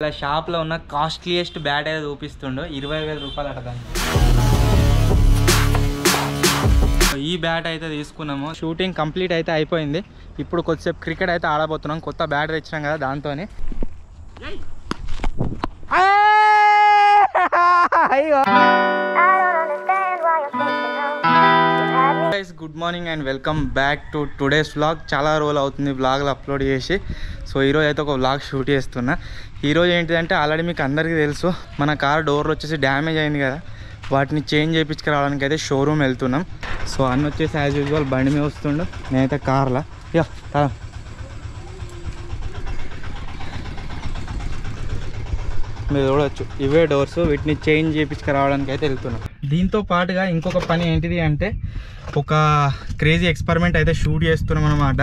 ఇలా షాప్లో ఉన్న కాస్ట్లీయెస్ట్ బ్యాట్ అయితే చూపిస్తుండో ఇరవై వేల రూపాయలు అట దాన్ని ఈ బ్యాట్ అయితే తీసుకున్నాము. షూటింగ్ కంప్లీట్ అయితే అయిపోయింది. ఇప్పుడు కొద్దిసేపు క్రికెట్ అయితే ఆడబోతున్నాం. కొత్త బ్యాట్ తెచ్చినాం కదా దాంతో guys good morning and welcome back to today's vlog చాలా రోజులు అవుతుంది వ్లాగ్లు అప్లోడ్ చేసి. సో ఈరోజు అయితే ఒక వ్లాగ్ షూట్ చేస్తున్నా. ఈరోజు ఏంటిదంటే ఆల్రెడీ మీకు అందరికీ తెలుసు మన కార్ డోర్ వచ్చేసి డ్యామేజ్ అయింది కదా. వాటిని చేంజ్ చేయించుకురావడానికి అయితే షోరూమ్ వెళ్తున్నాం. సో అన్న వచ్చేసి యాజ్ యూజువల్ బండి మీద వస్తుండు. నేనైతే కార్లా యా మీరు చూడవచ్చు ఇవే డోర్స్ వీటిని చేంజ్ చేయించుకురావడానికి అయితే వెళ్తున్నాం. దీంతో పాటుగా ఇంకొక పని ఏంటిది అంటే ఒక క్రేజీ ఎక్స్పెరిమెంట్ అయితే షూట్ చేస్తున్నాం అనమాట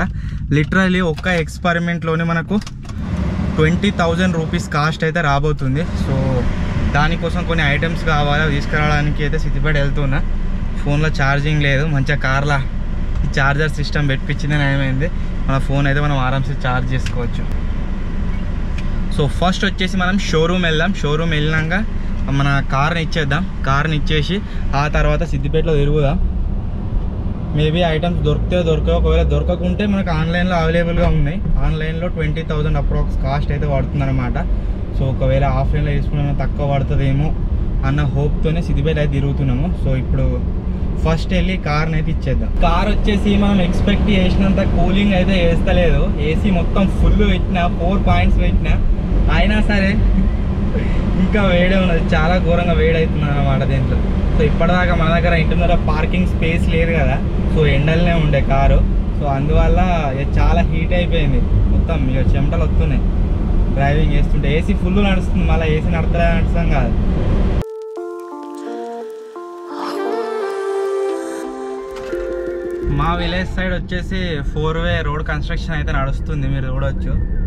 లిటరలీ ఒక్క ఎక్స్పెరిమెంట్లోనే మనకు ట్వంటీ థౌజండ్ రూపీస్ కాస్ట్ అయితే రాబోతుంది. సో దానికోసం కొన్ని ఐటమ్స్ కావాలి తీసుకురావడానికి అయితే సిద్ధిపడి వెళ్తున్నా. ఫోన్లో ఛార్జింగ్ లేదు. మంచిగా కార్లా చార్జర్ సిస్టమ్ పెట్టించిందని ఏమైంది? మన ఫోన్ అయితే మనం ఆరామ్సే ఛార్జ్ చేసుకోవచ్చు. సో ఫస్ట్ వచ్చేసి మనం షోరూమ్ వెళ్దాం. షోరూమ్ వెళ్ళినాక మన కార్ని ఇచ్చేద్దాం. కార్ని ఇచ్చేసి ఆ తర్వాత సిద్దిపేటలో తిరుగుదాం. మేబీ ఐటమ్స్ దొరికితే దొరకవు. ఒకవేళ దొరకకుంటే మనకు ఆన్లైన్లో అవైలబుల్గా ఉన్నాయి. ఆన్లైన్లో ట్వంటీ థౌజండ్ అప్రాక్స్ కాస్ట్ అయితే పడుతుందన్నమాట. సో ఒకవేళ ఆఫ్లైన్లో తీసుకున్నా తక్కువ పడుతుందేమో అన్న హోప్తోనే సిద్దిపేట అయితే తిరుగుతున్నాము. సో ఇప్పుడు ఫస్ట్ వెళ్ళి కార్ని అయితే ఇచ్చేద్దాం. కార్ వచ్చేసి మనం ఎక్స్పెక్ట్ చేసినంత కూలింగ్ అయితే వేస్తలేదు. ఏసీ మొత్తం ఫుల్ పెట్టిన ఫోర్ పాయింట్స్ పెట్టిన అయినా సరే ఇంకా వేడే ఉన్నది. చాలా ఘోరంగా వేడవుతుంది అనమాట దీంట్లో. సో ఇప్పటిదాకా మన దగ్గర ఇంటి పార్కింగ్ స్పేస్ లేదు కదా. సో ఎండలనే ఉండే కారు. సో అందువల్ల చాలా హీట్ అయిపోయింది. మొత్తం ఇక చెమటలు వస్తున్నాయి. డ్రైవింగ్ చేస్తుంటే ఏసీ ఫుల్ నడుస్తుంది. మళ్ళీ ఏసీ నడతలే నడుస్తాం కాదు. మా విలేజ్ సైడ్ వచ్చేసి ఫోర్ వే రోడ్ కన్స్ట్రక్షన్ అయితే నడుస్తుంది. మీరు చూడవచ్చు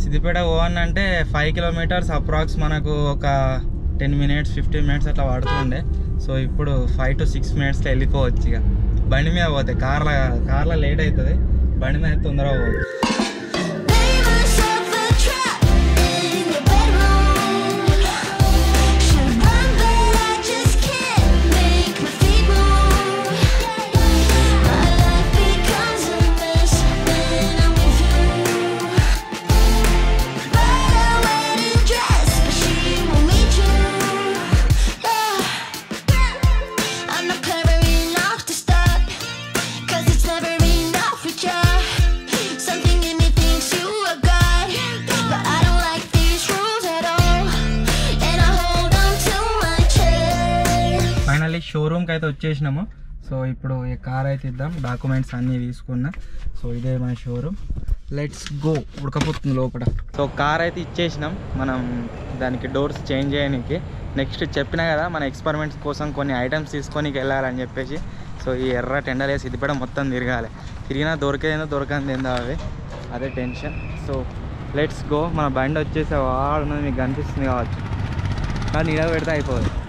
సిద్దిపేట ఓవన్ అంటే ఫైవ్ కిలోమీటర్స్ అప్రాక్స్ మనకు ఒక టెన్ మినిట్స్ ఫిఫ్టీన్ మినిట్స్ అట్లా పడుతుండే. సో ఇప్పుడు ఫైవ్ టు సిక్స్ మినిట్స్లో వెళ్ళిపోవచ్చు ఇక. బండి మీద పోతే కార్లో కార్లో లేట్ అవుతుంది. బండి మీద అయితే తొందరగా పోవచ్చు. షోరూమ్కి అయితే వచ్చేసినాము. సో ఇప్పుడు ఈ కార్ అయితే ఇద్దాం. డాక్యుమెంట్స్ అన్నీ తీసుకున్నా. సో ఇదే మన షోరూమ్ లెట్స్ గో ఉడకపోతుంది లోపల. సో కార్ అయితే ఇచ్చేసినాం. మనం దానికి డోర్స్ చేంజ్ చేయడానికి. నెక్స్ట్ చెప్పినా కదా మన ఎక్స్పెరిమెంట్స్ కోసం కొన్ని ఐటమ్స్ తీసుకొని వెళ్ళాలని చెప్పేసి. సో ఈ ఎర్ర టెండర్ వేసి ఇది మొత్తం తిరగాలి. తిరిగినా దొరికేదేందో దొరకంది ఏందో అవి. అదే టెన్షన్ సో లెట్స్ గో మన బండి వచ్చేసి వాడు మీకు కనిపిస్తుంది కావచ్చు. కానీ నీడ పెడితే అయిపోదు.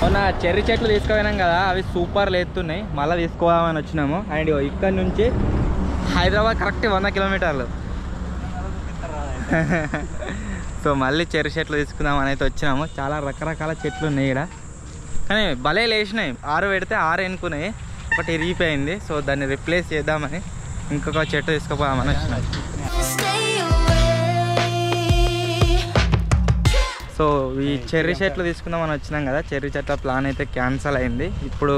మొన్న చెర్రీ చెట్లు తీసుకుపోయినాం కదా అవి సూపర్ లేతున్నాయి మళ్ళీ తీసుకోవాలని వచ్చినాము. అండ్ ఇక్కడ నుంచి హైదరాబాద్ కరెక్ట్ వంద కిలోమీటర్లు. సో మళ్ళీ చెర్రీ చెట్లు తీసుకుందాం అయితే వచ్చినాము. చాలా రకరకాల చెట్లు ఉన్నాయి ఇక్కడ కానీ భలే లేచినాయి. ఆరు పెడితే ఆరు ఎన్నుకున్నాయి ఒకటి ఇరిగిపోయింది సో దాన్ని రిప్లేస్ చేద్దామని ఇంకొక చెట్టు తీసుకుపోదామని వచ్చినాం. సో ఈ చెర్రీ చెట్లు తీసుకుందామని వచ్చినాం కదా. చెర్రీ చెట్ల ప్లాన్ అయితే క్యాన్సల్ అయింది. ఇప్పుడు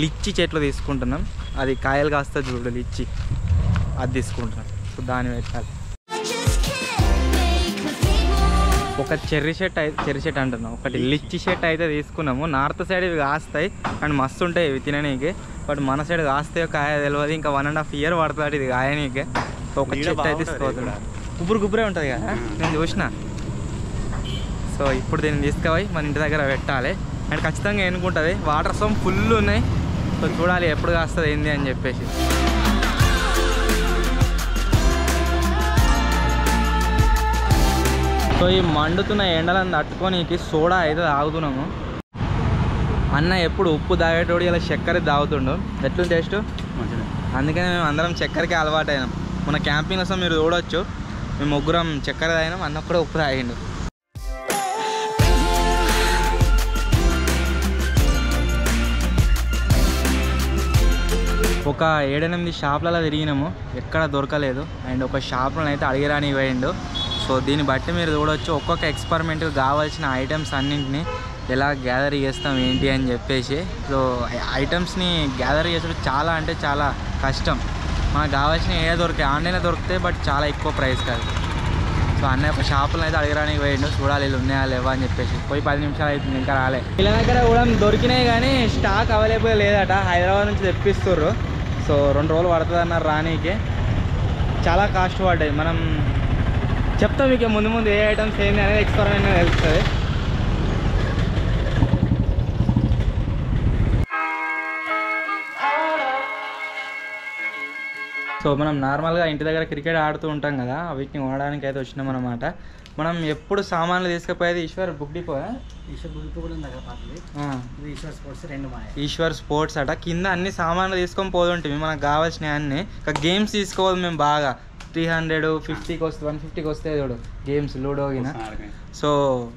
లిచ్చి చెట్లు తీసుకుంటున్నాం. అది కాయలు కాస్తా చూడు లిచ్చి. అది తీసుకుంటున్నాం. సో దాన్ని పెట్టాలి. ఒక చెర్రీ షర్ట్ అయితే చెర్రీ షర్ట్ అంటున్నాం. ఒకటి లిచ్చి. షర్ట్ అయితే తీసుకున్నాము. నార్త్ సైడ్ ఇవి కాస్తాయి. అండ్ మస్తు ఉంటాయి ఇవి తిననీకి. బట్ మన సైడ్ కాస్తాయో కాయ తెలియదు ఇంకా వన్ అండ్ హాఫ్ ఇయర్ పడుతుంది ఇది కాయనీకే. సో ఒక చెట్టు అయితే తీసుకోవద్దు. గుబురు గుబురే ఉంటుంది కదా. నేను చూసిన. సో ఇప్పుడు దీన్ని తీసుకుపోయి మన ఇంటి దగ్గర పెట్టాలి. అండ్ ఖచ్చితంగా ఎన్నుకుంటుంది. వాటర్ సోమ్ ఫుల్ ఉన్నాయి. సో చూడాలి ఎప్పుడు కాస్తుంది ఏంది అని చెప్పేసి. సో ఈ మండుతున్న ఎండలను తట్టుకోనీకి సోడా అయితే తాగుతున్నాము. అన్న ఎప్పుడు ఉప్పు తాగేటోడు ఇలా చక్కెర తాగుతుండు. ఎట్లుంది టేస్ట్? అందుకని మేము అందరం చక్కెరకి అలవాటు అయినాం మన క్యాంపింగ్ కోసం మీరు చూడొచ్చు. మేము ముగ్గురం చక్కెర తాగినాం. అన్న కూడా ఉప్పు తాగిండు. ఒక ఏడెనిమిది షాపులలో తిరిగినాము. ఎక్కడ దొరకలేదు. అండ్ ఒక షాప్లో అయితే అడిగిరాని పోయిండు సో దీన్ని బట్టి మీరు చూడవచ్చు ఒక్కొక్క ఎక్స్పెరిమెంట్కి కావాల్సిన ఐటమ్స్ అన్నింటినీ ఎలా గ్యాదర్ చేస్తాం ఏంటి అని చెప్పేసి. సో ఐటమ్స్ని గ్యాదర్ చేసడం చాలా అంటే చాలా కష్టం. మనకు కావాల్సిన ఏ దొరికాయి? ఆన్లైన్లో దొరుకుతాయి బట్ చాలా ఎక్కువ ప్రైస్ కాదు. సో అన్న ఒక షాపులో అయితే అడగడానికి పోయిండు చూడాలి వీళ్ళు ఉన్నాయా లేవా అని చెప్పేసి. పోయి పది నిమిషాలు అవుతుంది ఇంకా రాలే. వీళ్ళ దగ్గర కూడా దొరికినాయి కానీ స్టాక్ అవైలబుల్ లేదట. హైదరాబాద్ నుంచి తెప్పిస్తుర్రు. సో రెండు రోజులు పడుతుంది అన్నారు రానీకి చాలా కాస్ట్ పడ్డాయి. మనం చెప్తాం మీకు ముందు ముందు ఏ ఐటమ్స్ ఏంది అనేది ఎక్స్పెరిమెంట్ తెలుస్తుంది. సో మనం నార్మల్గా ఇంటి దగ్గర క్రికెట్ ఆడుతూ ఉంటాం కదా వీటిని కొనడానికి అయితే వచ్చినాం అనమాట మనం ఎప్పుడు సామాన్లు తీసుకుపోయేది Eshwar book depot Eshwar sports రెండు మాయ. ఈశ్వర్ స్పోర్ట్స్ అట. కింద అన్ని సామాన్లు తీసుకొని పోతుంటే మనకు కావాల్సినవి అన్ని. గేమ్స్ తీసుకోవాలి మేము బాగా. త్రీ హండ్రెడ్ ఫిఫ్టీకి వస్తే వన్ ఫిఫ్టీకి వస్తే చూడు గేమ్స్ లూడో గిన. సో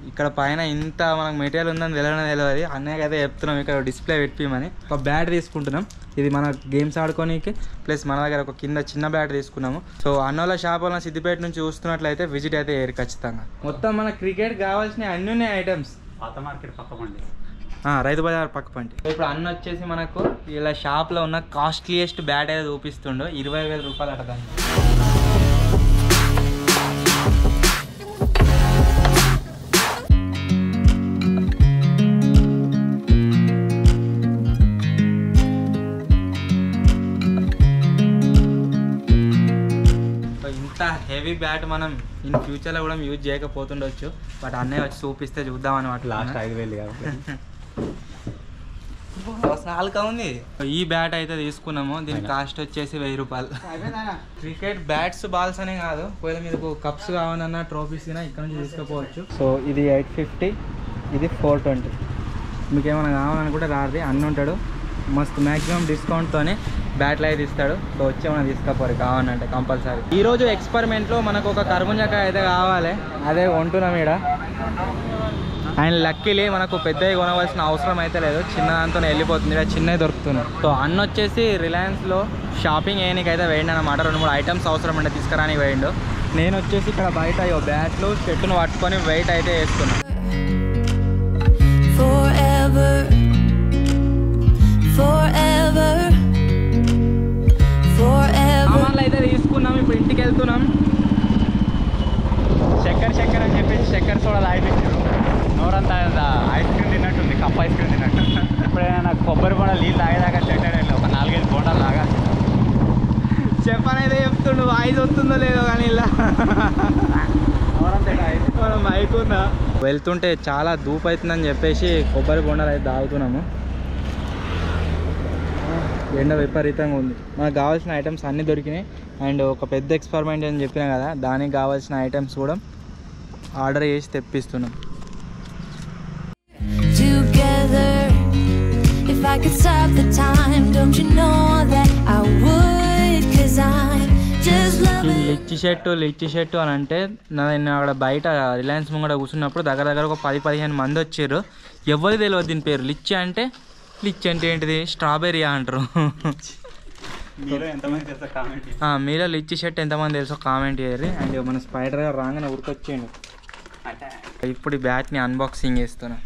ఇక్కడ పైన ఇంత మనకు మెటీరియల్ ఉందని తెలియడం తెలియదు అన్నయ్యకి అయితే చెప్తున్నాం ఇక్కడ డిస్ప్లే పెట్టిమని ఒక బ్యాట్ తీసుకుంటున్నాం. ఇది మన గేమ్స్ ఆడుకోనికి ప్లస్ మన దగ్గర ఒక కింద చిన్న బ్యాట్ తీసుకున్నాము. సో అన్నోళ్ళ షాప్ వల్ల సిద్దిపేట నుంచి చూస్తున్నట్లయితే విజిట్ అయితే ఏరు ఖచ్చితంగా. మొత్తం మన క్రికెట్ కావాల్సిన అన్ని ఉన్నాయి ఐటమ్స్ పాత మార్కెట్ పక్క పండి. రైతు బజార్ పక్క పంటి ఇప్పుడు అన్న వచ్చేసి మనకు ఇలా షాప్లో ఉన్న కాస్ట్లీయెస్ట్ బ్యాట్ అయితే చూపిస్తుండో. ఇరవై వేల రూపాయలు అట హెవీ బ్యాట్ మనం ఇన్ ఫ్యూచర్లో కూడా యూజ్ చేయకపోతుండొచ్చు. బట్ అన్నయ్య వచ్చి చూపిస్తే చూద్దాం అనమాట లాస్ట్ ఐదు వేలు కాబట్టి నాలుక ఉంది. ఈ బ్యాట్ అయితే తీసుకున్నాము. దీని కాస్ట్ వచ్చేసి వెయ్యి రూపాయలు. క్రికెట్ బ్యాట్స్ బాల్స్ అనే కాదు. ఒకవేళ మీకు కప్స్ కావాలన్నా ట్రోఫీస్ అయినా ఇక్కడ నుంచి తీసుకోపోవచ్చు. సో ఇది ఎయిట్ ఫిఫ్టీ ఇది ఫోర్ ట్వంటీ మీకు ఏమైనా కావాలనుకుంటే రాదు అన్న ఉంటాడు మస్తు మ్యాక్సిమం డిస్కౌంట్తోనే బ్యాట్లు అయితే ఇస్తాడు. సో వచ్చి మనం తీసుకపోరు కావాలంటే కంపల్సరీ. ఈరోజు ఎక్స్పెరిమెంట్లో మనకు ఒక కర్బుంజకాయ అయితే కావాలి. అదే కొంటున్నాం ఇక్కడ అండ్ లక్కీలీ మనకు పెద్దవి కొనవలసిన అవసరం అయితే లేదు. చిన్న దాంతో వెళ్ళిపోతుంది. ఇక్కడ చిన్నవి దొరుకుతున్నాయి. సో అన్న వచ్చేసి రిలయన్స్లో షాపింగ్ వేయడానికి అయితే వేయండి అనమాట రెండు మూడు ఐటమ్స్ అవసరం ఉండే తీసుకురానికి వేయండు. నేను వచ్చేసి ఇక్కడ బయట ఇగో బ్యాట్లు చెట్టును పట్టుకొని వెయిట్ అయితే వేస్తున్నాను Forever, forever, సామాన్లు అయితే తీసుకున్నాం ఇప్పుడు ఇంటికి వెళ్తున్నాం. చక్కెర చక్కెర అని చెప్పేసి చక్కెర సోడా తాగిపించారు నోరంతా ఐస్ క్రీమ్ తిన్నట్టుంది కప్ ఐస్ క్రీమ్ తిన్నట్టు ఎప్పుడైనా నాకు కొబ్బరి బొండ నీళ్ళు తాగేదాకా చెట్టాడండి ఒక నాలుగైదు బోండాలు లాగా చెప్పనైతే చెప్తుండు వాయిస్ వస్తుందో లేదో కానీ ఇలా. మనం మైకుందా వెళ్తుంటే చాలా ధూపు అవుతుందని చెప్పేసి కొబ్బరి బొండాలు అయితే తాగుతున్నాము. ఎండ విపరీతంగా ఉంది. మనకు కావాల్సిన ఐటమ్స్ అన్నీ దొరికినాయి. అండ్ ఒక పెద్ద ఎక్స్పెరిమెంట్ అని చెప్పినా కదా దానికి కావాల్సిన ఐటమ్స్ కూడా ఆర్డర్ చేసి తెప్పిస్తున్నాం. I could stop the time, don't you know that I would? Cause I'm just ఈ loving. Lychee shirt lychee shirt అని అంటే నేను అక్కడ బయట రిలయన్స్ ముంగడ కూర్చున్నప్పుడు దగ్గర దగ్గర ఒక పది పదిహేను మంది వచ్చారు. ఎవరు తెలియదు దీని పేరు. లిచ్చి అంటే లిచ్చి అంటే ఏంటిది? స్ట్రాబెర్రీ అంటారు. మీలో ఎంతమంది తెలుసా కామెంట్ ఆ, మీలో లిచ్చి షర్ట్ ఎంతమంది తెలుసో కామెంట్ చేయరు అండ్ మన స్పైడర్ గారు రాగానే ఉరికొచ్చేయండి. ఇప్పుడు ఈ బ్యాట్ని అన్బాక్సింగ్ చేస్తున్నా?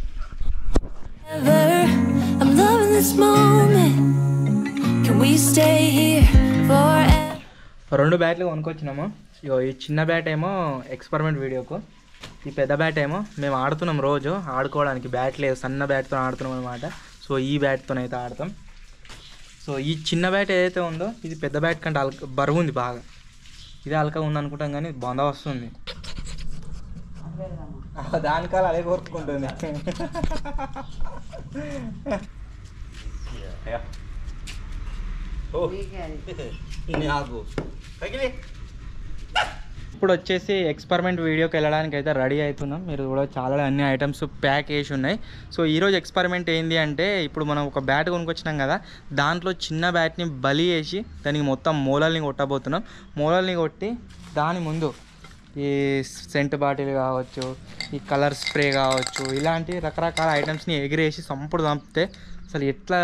రెండు బ్యాట్లు కొనుక్కొచ్చినాము? ఇగో ఈ చిన్న బ్యాట్ ఏమో ఎక్స్పెరిమెంట్ వీడియోకు ఈ పెద్ద బ్యాట్ ఏమో మేము ఆడుతున్నాం రోజు ఆడుకోవడానికి బ్యాట్ లేదు సన్న బ్యాట్తో ఆడుతున్నాం అనమాట సో ఈ బ్యాట్తో అయితే ఆడతాం. సో ఈ చిన్న బ్యాట్ ఏదైతే ఉందో ఇది పెద్ద బ్యాట్ కంటే అల్క బరువు ఉంది బాగా. ఇది అల్క ఉంది అనుకుంటాం కానీ బొంద వస్తుంది. దానికాల అదే కోరుకుంటుంది. ఇప్పుడు వచ్చేసి ఎక్స్పెరిమెంట్ వీడియోకి వెళ్ళడానికి అయితే రెడీ అవుతున్నాం మీరు కూడా చాలా అన్ని ఐటమ్స్ ప్యాక్ వేసి ఉన్నాయి. సో ఈరోజు ఎక్స్పెరిమెంట్ ఏంది అంటే ఇప్పుడు మనం ఒక బ్యాట్ కొనుక్కొచ్చినాం కదా దాంట్లో చిన్న బ్యాట్ని బలి వేసి దానికి మొత్తం మూలల్ని కొట్టబోతున్నాం. మూలల్ని కొట్టి దాని ముందు ఈ సెంట్ బాటిల్ కావచ్చు ఈ కలర్ స్ప్రే కావచ్చు ఇలాంటి రకరకాల ఐటమ్స్ని ఎగిరేసి సంపుడు చంపితే అసలు ఎట్లా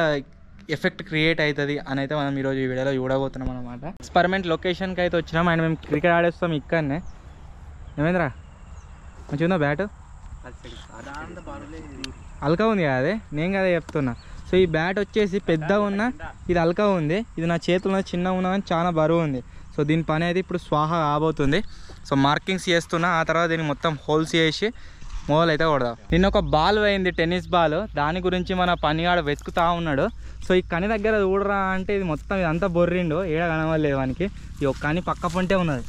ఎఫెక్ట్ క్రియేట్ అవుతుంది అని అయితే మనం ఈరోజు ఈ వీడియోలో చూడబోతున్నాం అనమాట ఎక్స్పెరిమెంట్ లొకేషన్కి అయితే వచ్చినాం. అండ్ మేము క్రికెట్ ఆడేస్తాం ఇక్కడనే. ఏమైందిరా? మంచిగా ఉందా బ్యాట్? అల్కా ఉంది కదా అదే? నేను కదా చెప్తున్నా. సో ఈ బ్యాట్ వచ్చేసి పెద్దగా ఉన్న ఇది అల్కా ఉంది. ఇది నా చేతిలో చిన్నగా ఉన్నా కానీ చాలా బరువు ఉంది. సో దీని పని అయితే ఇప్పుడు స్వాహ కాబోతుంది. సో మార్కింగ్స్ చేస్తున్నా ఆ తర్వాత దీన్ని మొత్తం హోల్స్ చేసి మొదలు అయితే కొడదాం. నిన్న ఒక బాల్ పోయింది టెన్నిస్ బాల్. దాని గురించి మన పనిగాడు వెతుకుతా ఉన్నాడు. సో ఈ కని దగ్గర చూడరా అంటే ఇది మొత్తం ఇదంతా బొర్రిండు. ఏడ కనవలేదు వానికి. ఈ ఒక్క కని పక్క పొంటే ఉన్నది.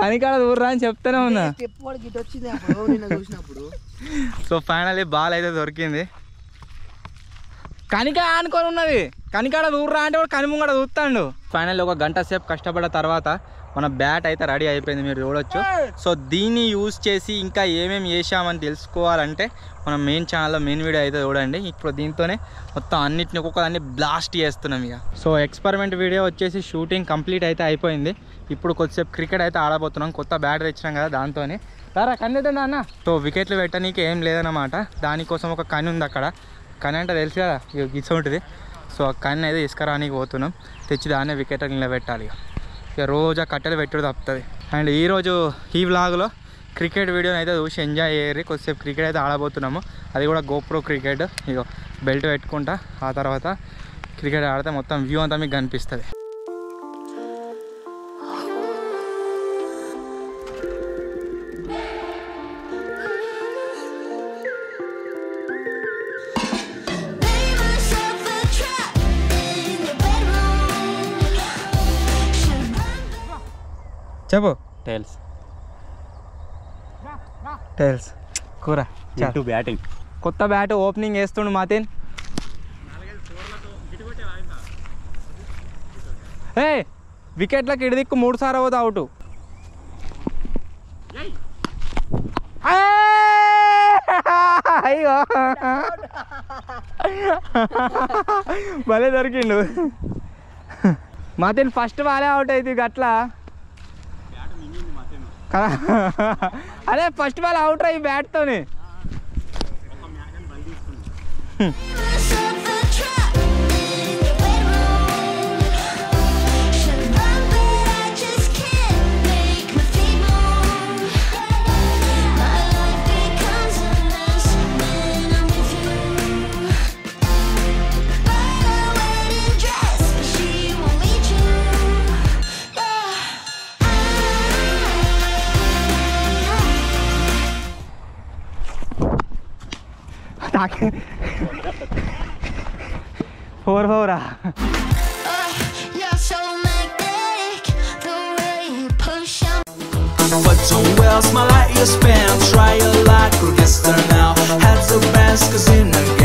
కనికాడ చూడరా అని చెప్తానే ఉన్నా. సో ఫైనల్లీ బాల్ అయితే దొరికింది. కనిక ఆనుకొని ఉన్నది. కనికాడ దూర్రా అంటే వాడు కని ముంగడ చూస్తాడు. ఫైనల్ ఒక గంట సేపు కష్టపడ్డ తర్వాత మన బ్యాట్ అయితే రెడీ అయిపోయింది మీరు చూడొచ్చు. సో దీన్ని యూజ్ చేసి ఇంకా ఏమేమి చేసామని తెలుసుకోవాలంటే మన మెయిన్ ఛానల్లో మెయిన్ వీడియో అయితే చూడండి. ఇప్పుడు దీంతోనే మొత్తం అన్నిటిని ఒక్కొక్కదాన్ని బ్లాస్ట్ చేస్తున్నాం ఇక. సో ఎక్స్పెరిమెంట్ వీడియో వచ్చేసి షూటింగ్ కంప్లీట్ అయితే అయిపోయింది. ఇప్పుడు కొద్దిసేపు క్రికెట్ అయితే ఆడబోతున్నాం. కొత్త బ్యాట్ తెచ్చినాం కదా దాంతోనే. రారా కన్నెట్టండి అన్న సో వికెట్లు పెట్టనీకి ఏం లేదన్నమాట. దానికోసం ఒక కన్ను ఉంది అక్కడ. కన్ను అంటే తెలుసు కదా ఇక గిచ్చ ఉంటుంది సో ఆ కన్ను అయితే తీసుకురానికి పోతున్నాం. తెచ్చి దాన్నే వికెట్ నిలబెట్టాలి ఇక. ఇక రోజు ఆ కట్టెలు పెట్టుడు తప్పుతుంది. అండ్ ఈరోజు ఈ వ్లాగ్లో క్రికెట్ వీడియోని అయితే చూసి ఎంజాయ్ చేయరు కొద్దిసేపు క్రికెట్ అయితే ఆడబోతున్నాము. అది కూడా గోప్రో క్రికెట్ ఇక బెల్ట్ పెట్టుకుంటా. ఆ తర్వాత క్రికెట్ ఆడితే మొత్తం వ్యూ అంతా మీకు కనిపిస్తుంది. చెప్పు. టైల్స్ టైల్స్ కూర చాలు. టు బ్యాటింగ్ కొత్త బ్యాట్ ఓపెనింగ్ వేస్తుండు మాతేన్. ఏ వికెట్లకు ఇడిదిక్కు మూడు సార్లు అవుతా అవుట్. అయ్యో. భలే దొరికిండు. మాతేన్ ఫస్ట్ బాలే అవుట్ అయితే గట్లా. కదా అదే ఫస్ట్ బాల్ అవుట్ అయ్యి బ్యాట్తోని So where's my light you spend? Try a lot, orchestra now Heads the best, cause in a